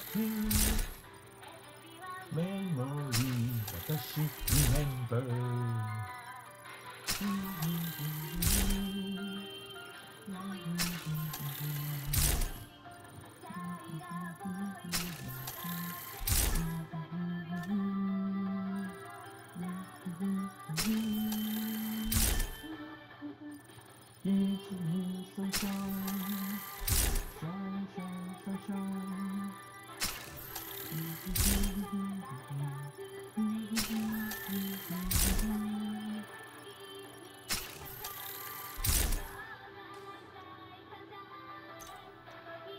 Happy memory 私 remember sunshine,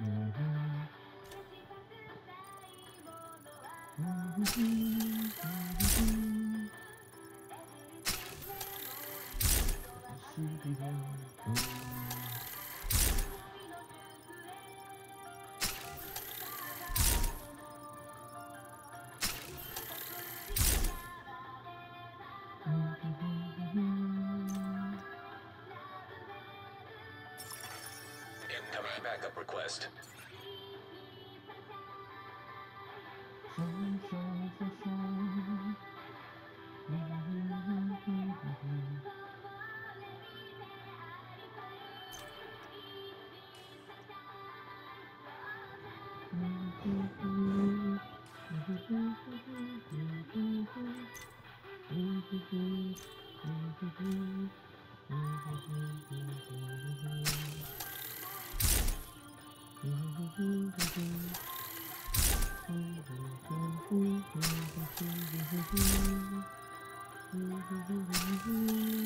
Mm-hmm. Incoming backup request. Mm-hmm.